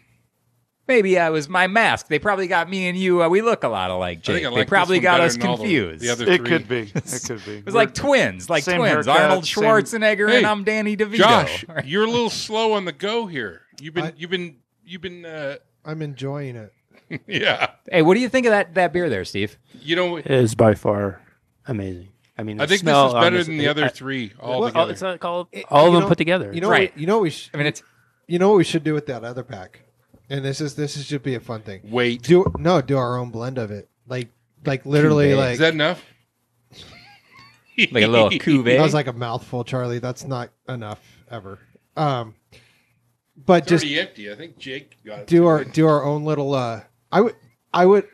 Maybe I was my mask. They probably got me and you. Uh, we look a lot alike, I Jake. think I they probably this one got us than all the- confused. The, other it three. could be it could be it was like twins, like Same twins. haircut, Arnold same- Schwarzenegger Hey, and I'm Danny DeVito. Josh, you're a little slow on the go here. You've been, I- you've been, you've been, uh, I'm enjoying it. yeah. hey, what do you think of that that beer there, Steve? You know, It is by far amazing. I mean, I the think this is better this- than the other I- three all Well, together. it's not called It- all of you them know- put together. You know, Right. what, you know, what we sh- I mean, it's you know what we should do with that other pack, and this is this is, should be a fun thing. Wait, Do no, do our own blend of it, like like literally Cuvee. like is that enough? like a little cuvee. that was like a mouthful, Charlie. That's not enough ever. Um, but It's just empty. I think Jake got do our do our own little. uh I would I would.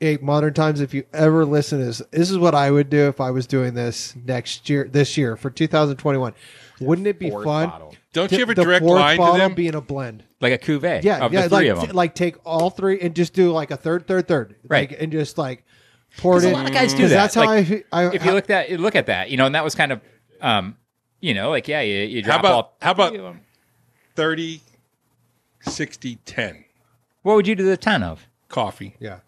Hey, modern times. If you ever listen, to this this is what I would do if I was doing this next year, this year for 2021. Wouldn't it be Fourth fun? bottle. Don't you have a the direct fourth line to bottle them? being a blend? Like a cuvee. Yeah, of yeah, the three like of them. t- like take all three and just do like a third, third, third, Right. Like, and just like pour it 'Cause a in. lot of guys do that. That's how Like, I, I. if you look at look at that, you know, and that was kind of, um, you know, like yeah, you, you How drop about all. how about three of them. 30, 60, 10 What would you do the ten of? coffee? yeah.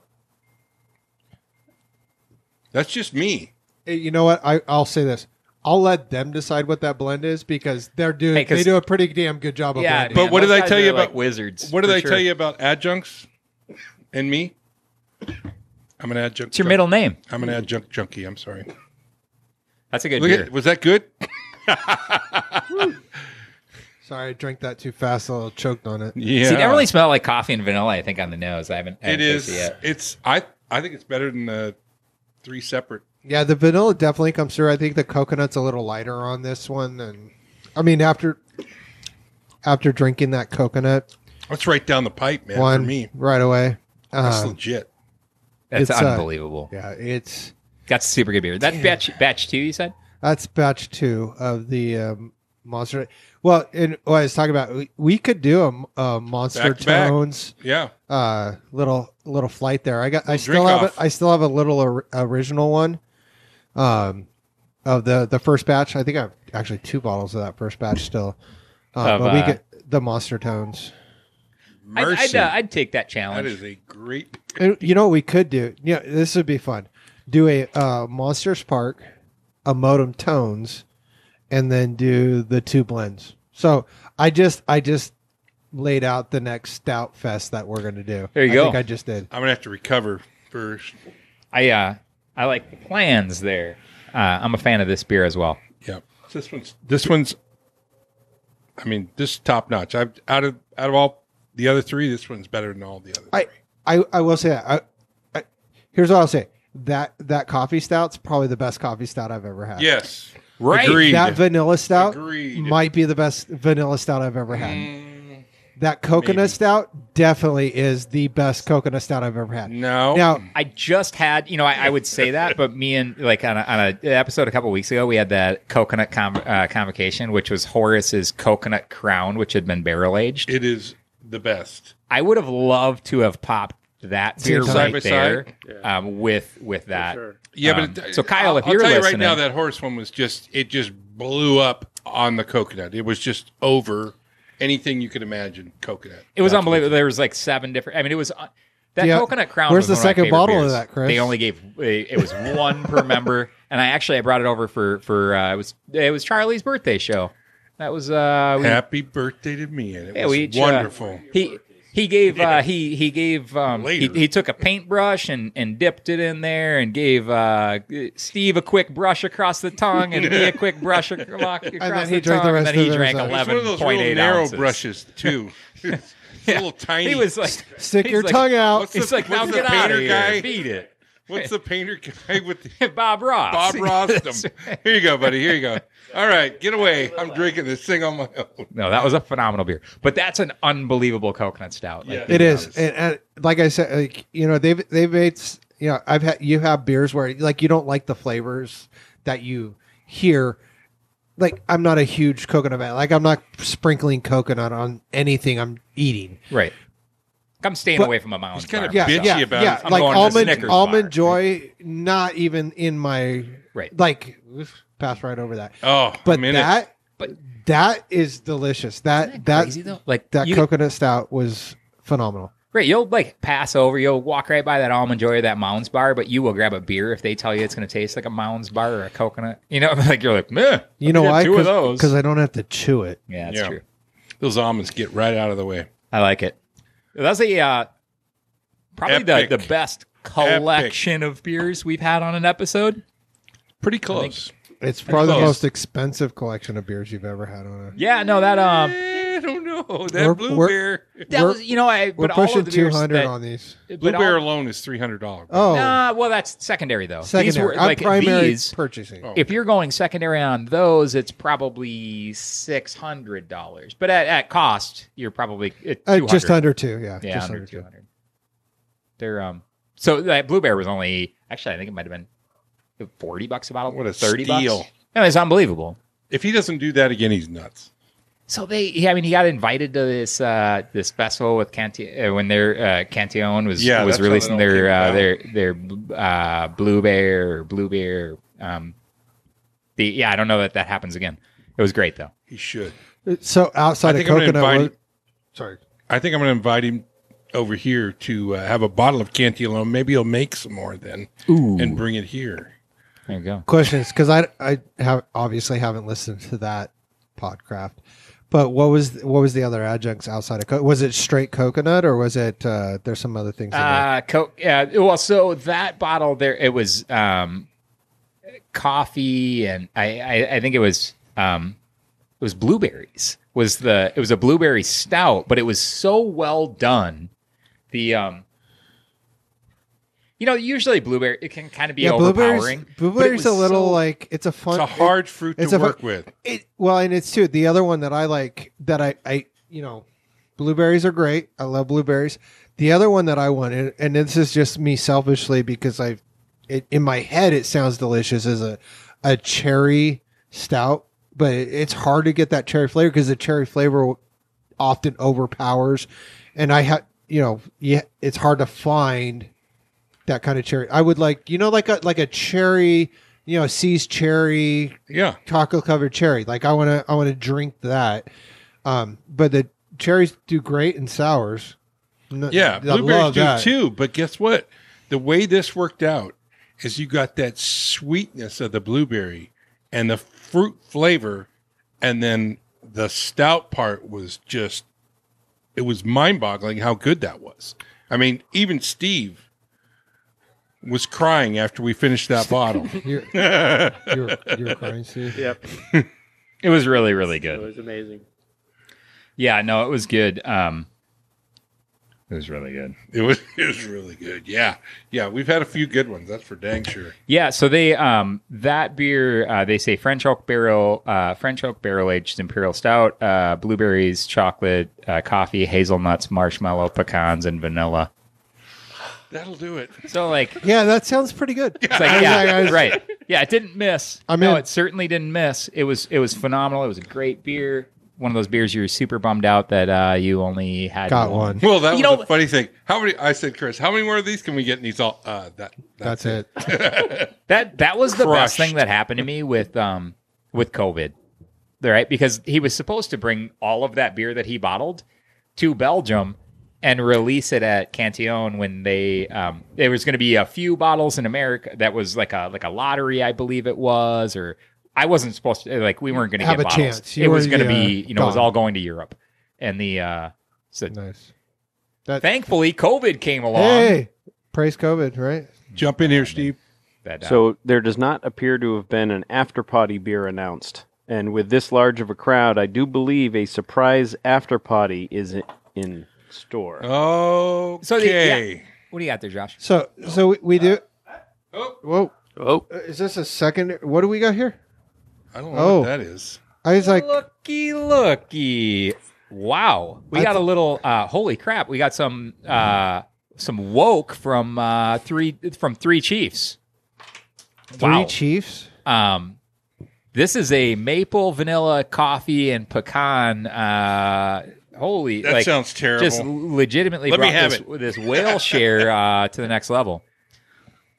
That's just me. You know what? I I'll say this. I'll let them decide what that blend is because they're doing Hey, 'cause- they do a pretty damn good job of Yeah, blending. But what did those I guys tell are you like about- wizards? What did for I sure. tell you about adjuncts and me? I'm an adjunct. It's your junk- middle name. I'm an adjunct junkie. I'm sorry. That's a good Look beer. at, was that good? Sorry, I drank that too fast. I choked on it. Yeah. See, that really smelled like coffee and vanilla. I think on the nose. I haven't. I It haven't is. tasted it yet. It's. I. I think it's better than the three separate. Yeah, the vanilla definitely comes through. I think the coconut's a little lighter on this one, and I mean after after drinking that coconut That's right down the pipe, man. one For me, right away. that's Um, legit. That's It's, uh, unbelievable. yeah, it's That's a super good beer. That batch batch two. You said. That's batch two of the um, monster. Well, and what I was talking about, we, we could do a monster Back to back. tones Yeah. uh, little little flight there. I got I still have off. a, I still have a little or, original one, um, of the the first batch. I think I have actually two bottles of that first batch still. Uh, Of, but we uh, get the monster tones. I'd, I'd, Mercy. uh, I'd take that that challenge. is a great. And you know what we could do? Yeah, this would be fun. Do a uh, Monsters Park, a Modem Tones, and then do the two blends. So I just I just laid out the next Stout Fest that we're going to do. There you I go. think I just did. I'm gonna have to recover first. I uh, I like the plans there. Uh, I'm a fan of this beer as well. Yeah. This one's. This one's. I mean, this top notch. I've out of out of all the other three, this one's better than all the other. I I, I will say that. I, I, here's what I'll say. That that coffee stout's probably the best coffee stout I've ever had. yes. Right. Agreed. That vanilla stout Agreed. might be the best vanilla stout I've ever had. Mm, that coconut Maybe. stout definitely is the best coconut stout I've ever had. No. Now, I just had, you know, I, I would say that, but me and like on a, on a episode a couple weeks ago, we had that coconut com- uh, convocation, which was Horus's coconut crown, which had been barrel aged. it is the best. I would have loved to have popped that beer time. right Side by there side? um, with with that. sure. Yeah, Um, but it- so Kyle, I'll, if you're I'll tell you right listening- now, that Horus one was just it just blew up on the coconut. It was just over anything you could imagine. Coconut. It was That's unbelievable. There was like seven different. I mean, it was uh, that Yeah. coconut crown. Where's was the one of my second favorite bottle of beers. that, Chris? They only gave it was one per member, and I actually I brought it over for for uh, it was it was Charlie's birthday show. That was uh we, Happy birthday to me, and it yeah, was we each, uh, wonderful. he he gave uh, he he gave um, he, he took a paintbrush and and dipped it in there and gave uh, Steve a quick brush across the tongue and me a quick brush ac- across then the he drank tongue the and then he of drank himself. it was one of eleven little narrow ounces. brushes too. It's little tiny. He was like stick your like- tongue out. What's He's the- like, now what's get the out of painter here, guy? beat it. What's the painter guy with the Bob Ross. Bob Ross. Right. Here you go, buddy. Here you go. All right, get away. I'm drinking this thing on my own. No, that was a phenomenal beer. But that's an unbelievable coconut stout. Like, Yeah. It is, and, and like I said, like you know, they've they've made s- you know, I've had you have beers where like you don't like the flavors that you hear. Like I'm not a huge coconut fan. Like I'm not sprinkling coconut on anything I'm eating. Right. I'm staying But- away from a mountain. He's kinda bar bitchy Yeah, yeah, about yeah. it. I'm like going to almond Snickers almond bar. joy, not even in my Right. like. oof, Pass right over that. Oh, But I'm in that, it. But that is delicious. That that crazy. Like that you, coconut stout was phenomenal. Great, you'll like pass over, you'll walk right by that almond joy or that Mounds bar, but you will grab a beer if they tell you it's going to taste like a Mounds bar or a coconut. You know, like you're like, meh. You know I why? Two of those. Because I don't have to chew it. yeah, that's Yeah. true. Those almonds get right out of the way. I like it. That's a uh, probably the, Epic. the best collection of beers we've had on an episode. Pretty close. It's probably the most expensive collection of beers you've ever had on it. Yeah, no, that um, I don't know. We're- That blue we're- bear. that We're- was you know I a. We're but all pushing of the beers two hundred that- on these. but Blue all- bear alone is three hundred dollars. Oh, Nah, well, that's secondary though. These secondary. were I'm like primary these. purchasing. Oh. If you're going secondary on those, it's probably six hundred dollars. But at, at cost, you're probably at Uh, 200. just under two. Yeah, yeah, just under under two two. They're um. So that blue bear was only actually I think it might have been forty bucks a bottle. What a thirty steal. bucks. No, it's unbelievable. If he doesn't do that again, he's nuts. So they, yeah, I mean, he got invited to this uh, this festival with Canti- uh, when their uh, Cantillon was Yeah, was releasing their uh, came their their uh, blue bear or blue bear. Um, the yeah, I don't know that that happens again. It was great though. He should. So outside I of think I'm coconut, invite what- him- sorry. I think I'm going to invite him over here to uh, have a bottle of Cantillon. Maybe he'll make some more then Ooh, and bring it here. There you go. Questions because I I have obviously haven't listened to that podcraft. But what was what was the other adjuncts outside of co- was it straight coconut or was it uh, there's some other things in there? Uh, co- yeah. Well, so that bottle there, it was um, coffee, and I, I, I think it was um, it was blueberries. Was the it was a blueberry stout, but it was so well done. The um, you know, usually blueberry it can kind of be yeah, overpowering. it Blueberries a little so- like it's a fun. It's a hard fruit it's to work with. It, well, and it's too the other one that I like that I I you know, blueberries are great. I love blueberries. The other one that I want, and, this is just me selfishly because I, it in my head it sounds delicious is a a cherry stout, but it, it's hard to get that cherry flavor because the cherry flavor often overpowers, and I have you know yeah it's hard to find that kind of cherry. I would like you know like a like a cherry you know See's cherry Yeah. taco covered cherry. Like I want to, I want to drink that. Um, but the cherries do great in sours. No- Yeah. I Blueberries do that. too. But guess what? The way this worked out is you got that sweetness of the blueberry and the fruit flavor. And then the stout part was just, it was mind boggling how good that was. I mean, even Steve was crying after we finished that bottle. You're, you're, you're crying, Steve. Yep. It was really really good. It was amazing. Yeah, no, it was good. Um, It was really good. It was it was really good. Yeah, yeah. We've had a few good ones. That's for dang sure. Yeah, so they um that beer uh, they say French oak barrel uh, French oak barrel aged imperial stout, uh, blueberries, chocolate, uh, coffee, hazelnuts, marshmallow, pecans, and vanilla. That'll do it. So like Yeah, that sounds pretty good. It's like, yeah, right. Yeah, it didn't miss. I'm no, in. it certainly didn't miss. It was it was phenomenal. It was a great beer. One of those beers you're super bummed out that uh, you only had Got one. Well, that You was know- the funny thing. How many? I said, Chris, how many more of these can we get? And he's all, uh, that. That's it. That that was the best Crushed. thing that happened to me with um with COVID. Right? Because he was supposed to bring all of that beer that he bottled to Belgium and release it at Cantillon when they um there was going to be a few bottles in America that was like a like a lottery I believe it was or I wasn't supposed to like we weren't going to Have get a bottles. chance. You It was going to yeah, be you know it was all going to Europe. And the uh so Nice. thankfully COVID came along. Hey, praise COVID, right? Jump in here, Steve. That, uh, So there does not appear to have been an after potty beer announced. And with this large of a crowd, I do believe a surprise after potty is in store. Okay. So the- yeah. what do you got there, Josh? So, so we, we do. Oh. Whoa, Oh, uh, is this a second? What do we got here? I don't know Oh. what that is. I was like, looky looky. Wow. We I got a little uh holy crap. We got some uh some woke from uh three from three chiefs. three Wow. Chiefs. Um this is a maple vanilla coffee and pecan uh holy That like sounds terrible. just legitimately Let me brought have this, this whale share uh to the next level.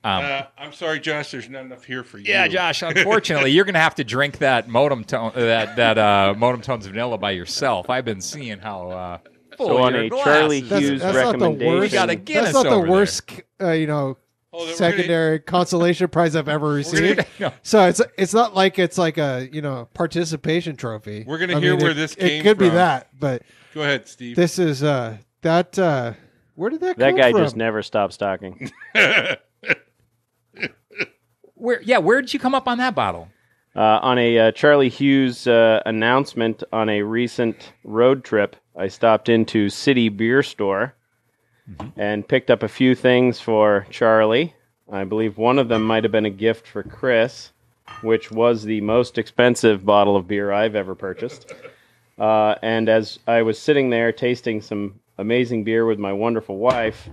Um uh, I'm sorry, Josh. There's not enough here for you. Yeah, Josh. Unfortunately, you're gonna have to drink that modem tone, that that uh, modem tones vanilla by yourself. I've been seeing how. Uh, So on a glass Charlie is. That's, Hughes that's not the recommendation. worst. We got a that's Guinness not the worst. Uh, you know, Oh, then secondary consolation prize I've ever received. No. So it's it's not like it's like a you know participation trophy. We're gonna I hear mean, where it- this came. It came could be that, but Go ahead, Steve. this is uh that uh where did that that come guy from? just never stopped stocking. Where? Yeah. Where did you come up on that bottle? Uh, on a uh, Charlie Hughes uh, announcement on a recent road trip, I stopped into City Beer Store and picked up a few things for Charlie. I believe one of them might have been a gift for Chris, which was the most expensive bottle of beer I've ever purchased. Uh, and as I was sitting there tasting some amazing beer with my wonderful wife,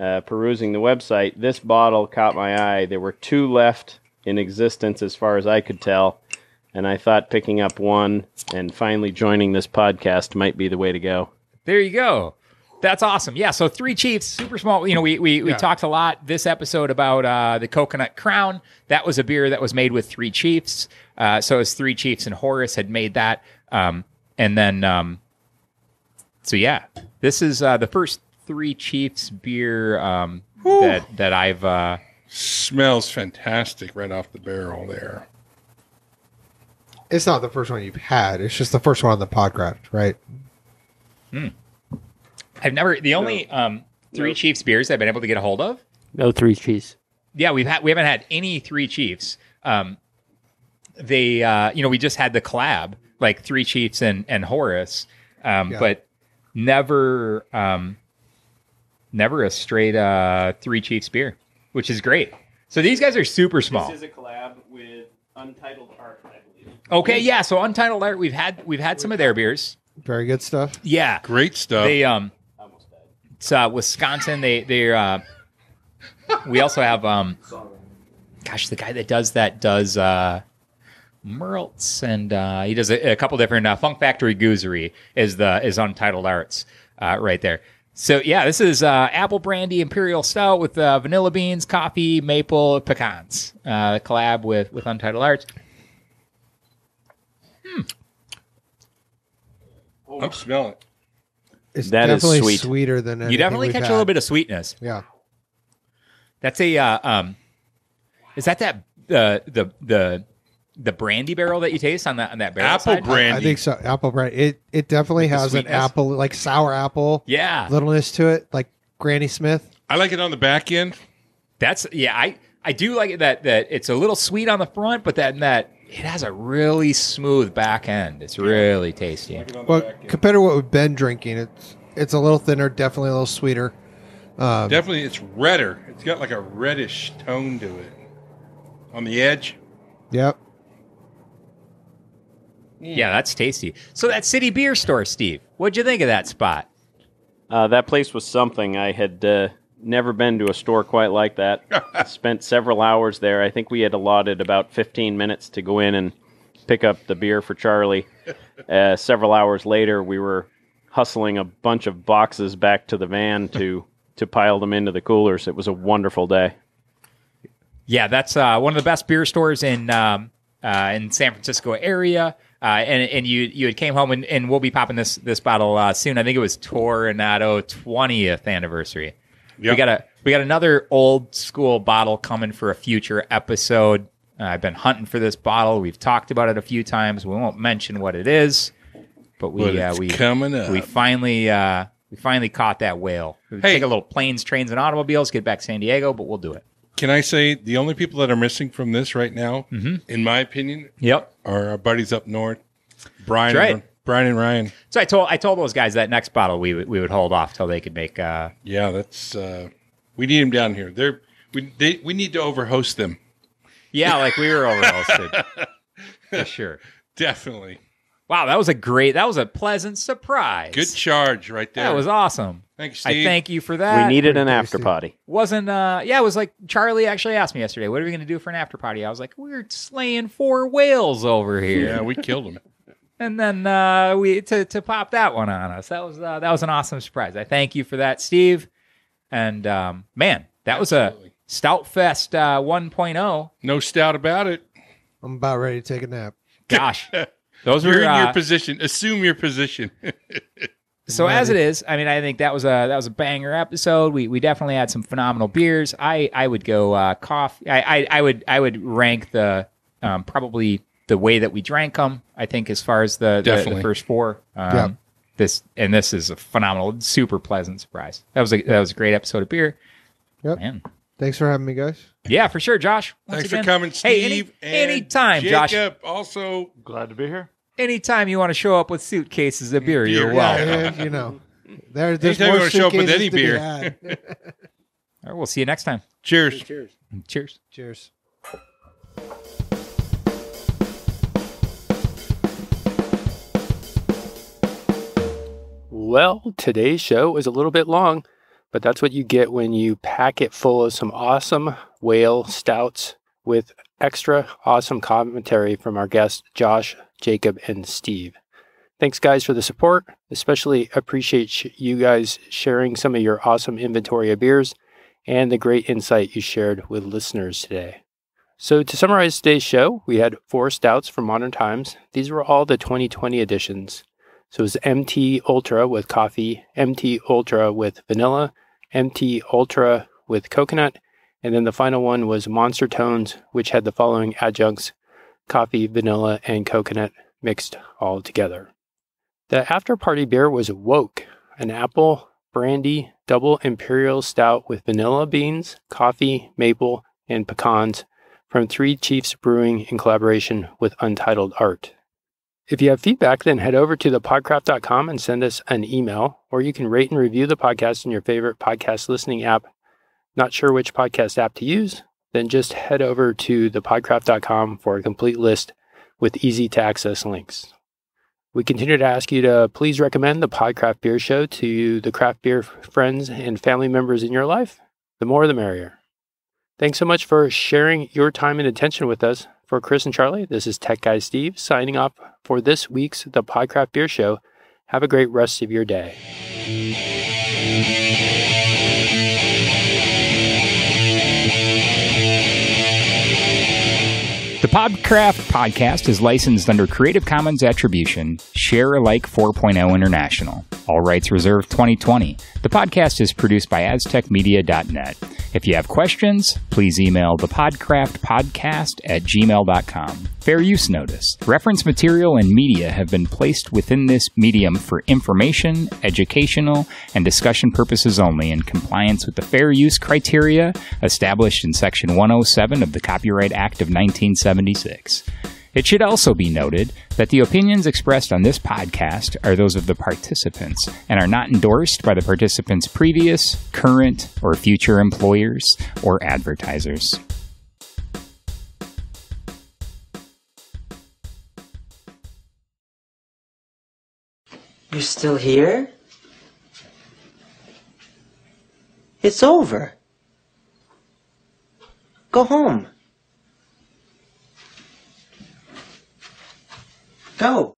uh, perusing the website, this bottle caught my eye. There were two left in existence as far as I could tell. And I thought picking up one and finally joining this podcast might be the way to go. There you go. That's awesome. Yeah. So three chiefs, super small. You know, we we, we Yeah. talked a lot this episode about uh, the coconut crown. That was a beer that was made with three chiefs. Uh, so it was three chiefs, and Horus had made that. Um, and then, um, so yeah, this is uh, the first three chiefs beer um, that that I've. Uh, Smells fantastic right off the barrel there. It's not the first one you've had. It's just the first one on the Podcraft, right? I've never the only um, three chiefs beers I've been able to get a hold of. no three Chiefs. Yeah, we've had we haven't had any three chiefs. Um, they uh, you know we just had the collab like three chiefs and and Horus, um, Yeah. but never um, never a straight uh, three chiefs beer, which is great. So these guys are super small. This is a collab with Untitled Art, I believe. Okay, yeah. So Untitled Art, we've had we've had some of their beers. Very good stuff. Yeah, Great stuff. they um it's uh wisconsin they they're uh we also have um gosh the guy that does that does uh Meerts and uh he does a, a couple different uh, Funk Factory Geuzeria is the is untitled arts uh right there so yeah this is uh apple brandy imperial stout with uh, vanilla beans coffee maple pecans uh collab with with untitled arts Hmm. I'm smelling it. It's That is definitely sweet. sweeter than you definitely we've catch had. a little bit of sweetness Yeah, That's a uh, um, is that that the the the the brandy barrel that you taste on that on that barrel? Apple side? brandy. I think so. Apple brand. It it definitely the has an apple, like sour apple Yeah, littleness to it, like Granny Smith. I like it on the back end. that's yeah. I I do like it that that it's a little sweet on the front, but that that it has a really smooth back end. It's really tasty. Well, compared to what we've been drinking, it's It's a little thinner, definitely a little sweeter. Um, Definitely, it's redder. It's got like a reddish tone to it on the edge. Yep. Yeah, that's tasty. So that city beer store, Steve, what'd you think of that spot? Uh, that place was something. I had uh, never been to a store quite like that. Spent several hours there. I think we had allotted about 15 minutes to go in and pick up the beer for Charlie. Uh, several hours later, we were hustling a bunch of boxes back to the van to to pile them into the coolers. It was a wonderful day. Yeah, that's uh, one of the best beer stores in um, uh, in San Francisco area. Uh, and and you you had came home and, and we'll be popping this this bottle uh, soon. I think it was Toronado 20th anniversary. We got a we got another old school bottle coming for a future episode. Uh, I've been hunting for this bottle. We've talked about it a few times. We won't mention what it is, but we But uh, we coming up. we finally uh, we finally caught that whale. We Hey. take a little planes, trains, and automobiles, get back to San Diego, but we'll do it. Can I say the only people that are missing from this right now, in my opinion, Yep. are our buddies up north, Brian, and, Brian and Ryan. So I told I told those guys that next bottle we would we would hold off till they could make. Uh, Yeah, that's uh, we need them down here. They're we they, we need to overhost them. yeah, like we were overhosted for sure. Definitely, Wow, that was a great. That was a pleasant surprise. good charge right there. That was awesome. Thanks, I thank you for that. we needed an pretty after party. wasn't uh yeah it was like charlie actually asked me yesterday what are we going to do for an after party i was like we're slaying four whales over here yeah, we killed them. and then uh we to to pop that one on us that was uh, that was an awesome surprise i thank you for that steve and um man that was a stout fest uh 1.0 No stout about it. I'm about ready to take a nap. gosh those You're were in uh, your position. Assume your position. So as it is, I mean, I think that was a that was a banger episode. We we definitely had some phenomenal beers. I I would go uh, coffee. I, I I would I would rank the um, probably the way that we drank them. I think as far as the the, the first four. Um, Yeah. This and this is a phenomenal, super pleasant surprise. That was a that was a great episode of beer. Yep. Man. Thanks for having me, guys. Yeah, for sure, Josh. Thanks again, for coming, Hey, any, Steve. and anytime, Josh. Jacob, Also, Glad to be here. Anytime you want to show up with suitcases of beer, you're welcome. yeah. Yeah, you know, there, there's Anytime more wanna show up with suitcases any beer. All right, we'll see you next time. Cheers. Cheers. Cheers. Cheers. Well, today's show was a little bit long, but that's what you get when you pack it full of some awesome whale stouts with extra awesome commentary from our guests, Josh, Jacob, and Steve. Thanks, guys, for the support. Especially appreciate sh- you guys sharing some of your awesome inventory of beers and the great insight you shared with listeners today. So, to summarize today's show, we had four stouts from Modern Times. These were all the 2020 editions. So it was MT Ultra with coffee, MT Ultra with vanilla, MT Ultra with coconut, and then the final one was Monster Tones, which had the following adjuncts coffee, vanilla, and coconut mixed all together. The after party beer was Woke, an apple brandy double imperial stout with vanilla beans, coffee, maple, and pecans from Three Chiefs Brewing in collaboration with Untitled Art. If you have feedback, then head over to thepodcraft.com and send us an email, or you can rate and review the podcast in your favorite podcast listening app. Not sure which podcast app to use? Then just head over to thepodcraft.com for a complete list with easy to access links. We continue to ask you to please recommend the Podcraft Beer Show to the craft beer friends and family members in your life. The more, the merrier. Thanks so much for sharing your time and attention with us. For Chris and Charlie, this is Tech Guy Steve signing off for this week's The Podcraft Beer Show. Have a great rest of your day. Podcraft podcast is licensed under Creative Commons Attribution, Share Alike 4.0 International. All rights reserved 2020. The podcast is produced by AztecMedia.net. If you have questions, please email thepodcraftpodcast at gmail.com. Fair use notice. Reference material and media have been placed within this medium for information, educational, and discussion purposes only in compliance with the fair use criteria established in Section 107 of the Copyright Act of 1976. It should also be noted that the opinions expressed on this podcast are those of the participants and are not endorsed by the participants' previous, current, or future employers or advertisers. You're still here? It's over. Go home. Go.